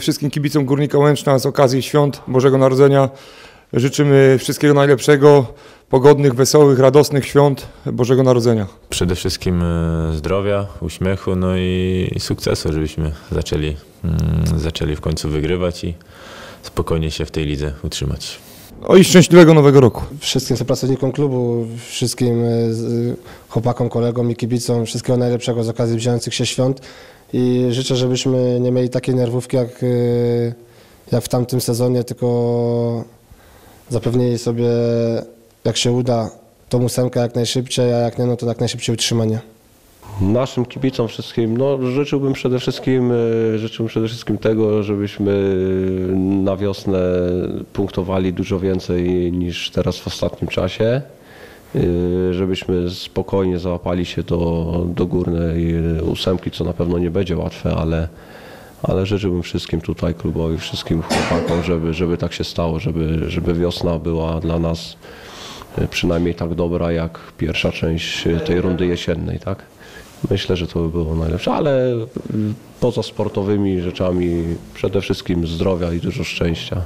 Wszystkim kibicom Górnika Łęczna z okazji świąt Bożego Narodzenia życzymy wszystkiego najlepszego, pogodnych, wesołych, radosnych świąt Bożego Narodzenia. Przede wszystkim e, zdrowia, uśmiechu, no i, sukcesu, żebyśmy zaczęli, mm, zaczęli w końcu wygrywać i spokojnie się w tej lidze utrzymać. No i szczęśliwego nowego roku. wszystkim współpracownikom klubu, wszystkim e, chłopakom, kolegom i kibicom wszystkiego najlepszego z okazji zbliżających się świąt i życzę, żebyśmy nie mieli takiej nerwówki jak, e, jak w tamtym sezonie, tylko zapewnili sobie jak się uda tą ósemkę jak najszybciej, a jak nie, no to jak najszybciej utrzymanie. Naszym kibicom wszystkim, no życzyłbym przede wszystkim, e, życzyłbym przede wszystkim tego, żebyśmy na wiosnę punktowali dużo więcej niż teraz w ostatnim czasie. e, Żebyśmy spokojnie załapali się do, do górnej ósemki, co na pewno nie będzie łatwe, ale, ale życzyłbym wszystkim tutaj klubowi, wszystkim chłopakom, żeby, żeby tak się stało, żeby, żeby wiosna była dla nas przynajmniej tak dobra jak pierwsza część e, tej rundy jesiennej, tak? Myślę, że to by było najlepsze, ale y, poza sportowymi rzeczami przede wszystkim zdrowia i dużo szczęścia,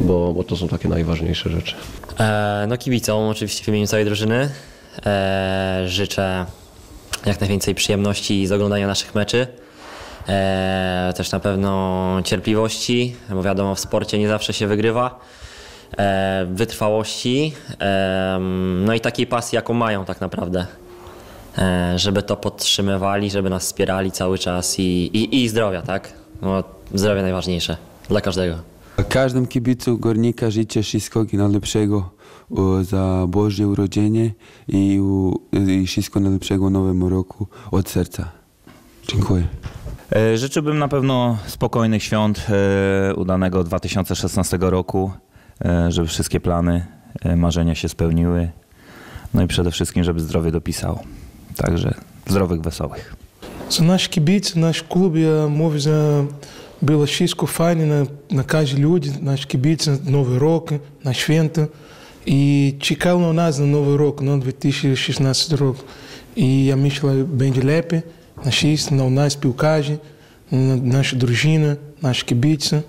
bo, bo to są takie najważniejsze rzeczy. E, no kibicom oczywiście w imieniu całej drużyny e, życzę jak najwięcej przyjemności z oglądania naszych meczy. E, też na pewno cierpliwości, bo wiadomo w sporcie nie zawsze się wygrywa. E, wytrwałości, e, no i takiej pasji jaką mają tak naprawdę. E, żeby to podtrzymywali, żeby nas wspierali cały czas i, i, i zdrowia, tak? No, zdrowie najważniejsze dla każdego. Każdym kibicu Górnika życzę wszystkiego najlepszego za Boże urodzenie i, i wszystkiego najlepszego w nowym roku od serca. Dziękuję. Życzyłbym na pewno spokojnych świąt, udanego 2016 roku, E, żeby wszystkie plany, e, marzenia się spełniły. No i przede wszystkim, żeby zdrowie dopisało. Także zdrowych, wesołych. Za nasz kibic, nasz klub, ja mówię, że było wszystko fajnie na, na każdy ludzi, nasz kibic, Nowy Rok, na święta. I czekał na nas na Nowy Rok, na 2016 rok. I ja myślę, będzie lepiej, na 6, na nas piłkarzy, na, nasze drużyny, nasze kibice.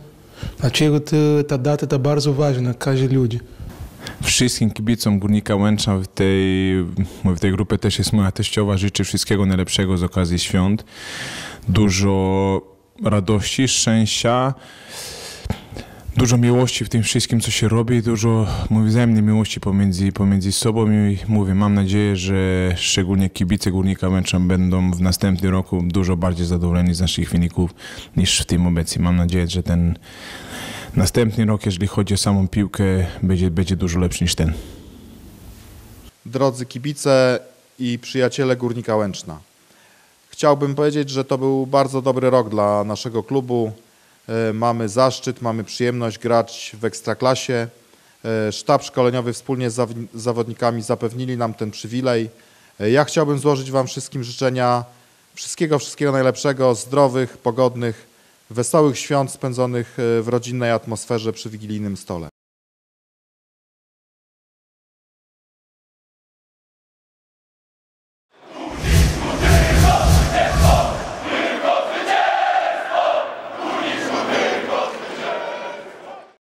Dlaczego to, ta data ta bardzo ważna na każdy ludzi. Wszystkim kibicom Górnika Łęczna w tej, w tej grupie też jest moja teściowa. Życzę wszystkiego najlepszego z okazji świąt. Dużo radości, szczęścia, dużo miłości w tym wszystkim, co się robi, dużo wzajemnej miłości pomiędzy, pomiędzy sobą i mówię, mam nadzieję, że szczególnie kibice Górnika Łęczna będą w następnym roku dużo bardziej zadowoleni z naszych wyników niż w tym obecnie. Mam nadzieję, że ten następny rok, jeżeli chodzi o samą piłkę, będzie, będzie dużo lepszy niż ten. drodzy kibice i przyjaciele Górnika Łęczna. Chciałbym powiedzieć, że to był bardzo dobry rok dla naszego klubu. E, Mamy zaszczyt, mamy przyjemność grać w Ekstraklasie. E, Sztab szkoleniowy wspólnie z zaw- z zawodnikami zapewnili nam ten przywilej. E, Ja chciałbym złożyć Wam wszystkim życzenia wszystkiego, wszystkiego najlepszego, zdrowych, pogodnych, wesołych świąt spędzonych w rodzinnej atmosferze przy wigilijnym stole.